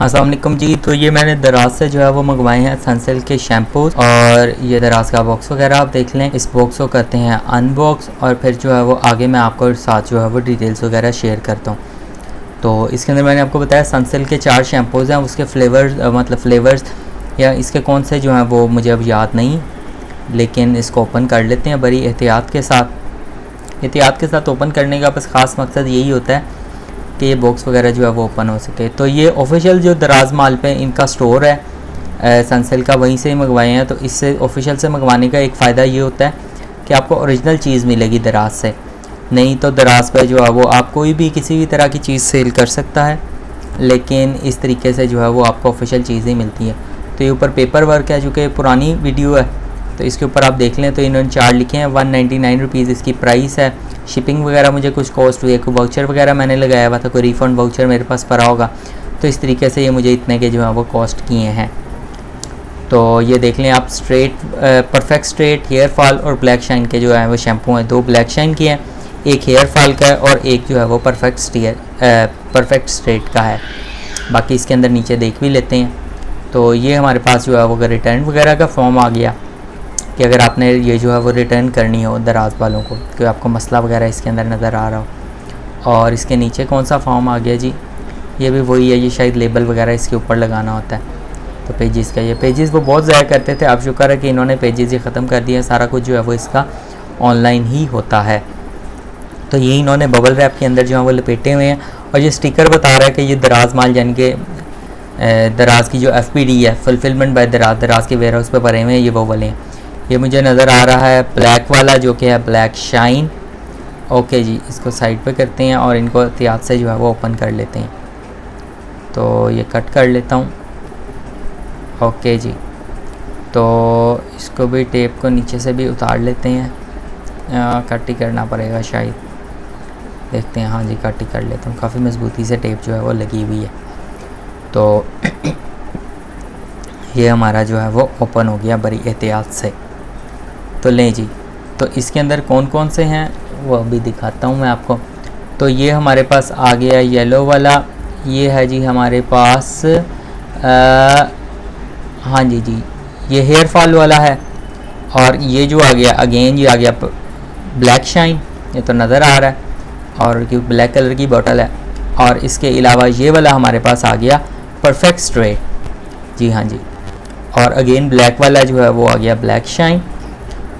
असलम जी। तो ये मैंने दराज से जो है वो मंगवाए हैं सनसिल्क के शैम्पूज। और ये दराज का बॉक्स वगैरह आप देख लें। इस बॉक्स को करते हैं अनबॉक्स और फिर जो है वो आगे मैं आपको साथ जो है वो डिटेल्स वगैरह शेयर करता हूँ। तो इसके अंदर मैंने आपको बताया सनसिल्क के चार शैम्पूज़ हैं। उसके फ्लेवर्स मतलब फ्लेवर्स या इसके कौन से जो हैं वो मुझे अब याद नहीं। लेकिन इसको ओपन कर लेते हैं बड़ी एहतियात के साथ। एहतियात के साथ ओपन करने का बस ख़ास मकसद यही होता है कि ये बॉक्स वगैरह जो है वो ओपन हो सके। तो ये ऑफिशियल जो दराज माल पे इनका स्टोर है सनसेल का, वहीं से ही मंगवाए हैं। तो इससे ऑफिशियल से मंगवाने का एक फ़ायदा ये होता है कि आपको ओरिजिनल चीज़ मिलेगी दराज से। नहीं तो दराज पर जो है वो आप कोई भी किसी भी तरह की चीज़ सेल कर सकता है, लेकिन इस तरीके से जो है वो आपको ऑफिशियल चीज़ें मिलती है। तो ये ऊपर पेपर वर्क है, जो कि पुरानी वीडियो है। तो इसके ऊपर आप देख लें तो इन्होंने चार्ट लिखे हैं। वन नाइन्टी नाइन रुपीज़ इसकी प्राइस है। शिपिंग वगैरह मुझे कुछ कॉस्ट हुई है। कोई वाउचर वगैरह मैंने लगाया हुआ था, कोई रिफ़ंड वाउचर मेरे पास पड़ा होगा। तो इस तरीके से ये मुझे इतने के जो है वो कॉस्ट किए हैं। तो ये देख लें आप straight perfect straight hair fall और ब्लैक शाइन के जो है वो शैम्पू हैं। दो ब्लैक शाइन के हैं, एक हेयर फॉल का है और एक जो है वो परफेक्ट स्टेयर परफेक्ट स्ट्रेट का है। बाकी इसके अंदर नीचे देख भी लेते हैं। तो ये हमारे पास जो है वो रिटर्न वगैरह का फॉर्म आ गया कि अगर आपने ये जो है वो रिटर्न करनी हो दराज वालों को, कि आपको मसला वगैरह इसके अंदर नज़र आ रहा हो। और इसके नीचे कौन सा फॉर्म आ गया जी? ये भी वही है, ये शायद लेबल वगैरह इसके ऊपर लगाना होता है। तो पेजेस का, ये पेजेस वो बहुत ज़्यादा करते थे। आप शुक्र है कि इन्होंने पेजेस ये ख़त्म कर दिया सारा कुछ जो है वो इसका ऑनलाइन ही होता है। तो ये इन्होंने बबल रैप के अंदर जो है वो लपेटे हुए हैं। और ये स्टिकर बता रहा है कि ये दराज माल यानी कि दराज की जो एफ़ पी डी है फुलफिलमेंट बाय दराज दराज के वेयर हाउस पर भरे हुए हैं, ये वो वाले हैं। ये मुझे नज़र आ रहा है ब्लैक वाला जो कि है ब्लैक शाइन। ओके जी, इसको साइड पे करते हैं और इनको एहतियात से जो है वो ओपन कर लेते हैं। तो ये कट कर लेता हूँ। ओके जी तो इसको भी टेप को नीचे से भी उतार लेते हैं। कट ही करना पड़ेगा शायद। देखते हैं हाँ जी, कट ही कर लेता हूँ। काफ़ी मज़बूती से टेप जो है वो लगी हुई है। तो ये हमारा जो है वो ओपन हो गया बड़ी एहतियात से। तो लें जी। तो इसके अंदर कौन कौन से हैं वो अभी दिखाता हूँ मैं आपको। तो ये हमारे पास आ गया येलो वाला ये है जी हमारे पास आ, हाँ जी जी ये हेयर फॉल वाला है। और ये जो आ गया अगेन ये आ गया ब्लैक शाइन ये तो नज़र आ रहा है। और क्योंकि ब्लैक कलर की बॉटल है। और इसके अलावा ये वाला हमारे पास आ गया परफेक्ट स्ट्रेट जी हाँ जी। और अगेन ब्लैक वाला जो है वो आ गया ब्लैक शाइन।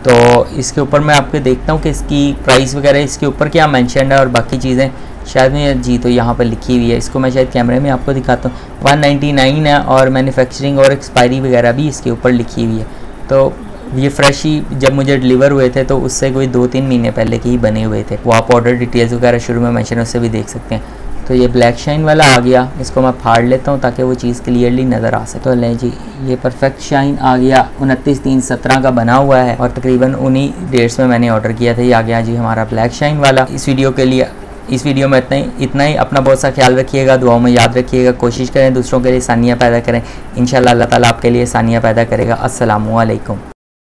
तो इसके ऊपर मैं आपके देखता हूँ कि इसकी प्राइस वगैरह, इसके ऊपर क्या मैंशन है और बाकी चीज़ें। शायद मैं जी तो यहाँ पर लिखी हुई है। इसको मैं शायद कैमरे में आपको दिखाता हूँ। 199 है और मैन्युफैक्चरिंग और एक्सपायरी वगैरह भी इसके ऊपर लिखी हुई है। तो ये फ्रेश ही जब मुझे डिलीवर हुए थे तो उससे कोई दो तीन महीने पहले के ही बने हुए थे। वो आप ऑर्डर डिटेल्स वगैरह शुरू में मैंशन उससे भी देख सकते हैं। तो ये ब्लैक शाइन वाला आ गया। इसको मैं फाड़ लेता हूँ ताकि वो चीज़ क्लियरली नज़र आ सके। तो लें जी, ये परफेक्ट शाइन आ गया। उनतीस तीन सत्रह का बना हुआ है और तकरीबन उन्हीं डेट्स में मैंने ऑर्डर किया था। ये आ गया जी हमारा ब्लैक शाइन वाला। इस वीडियो के लिए, इस वीडियो में इतना ही इतना ही अपना बहुत सा ख्याल रखिएगा, दुआओं में याद रखिएगा। कोशिश करें दूसरों के लिए सानिया पैदा करें। इन अल्लाह ताला आपके लिए सानिया पैदा करेगा। असलकुम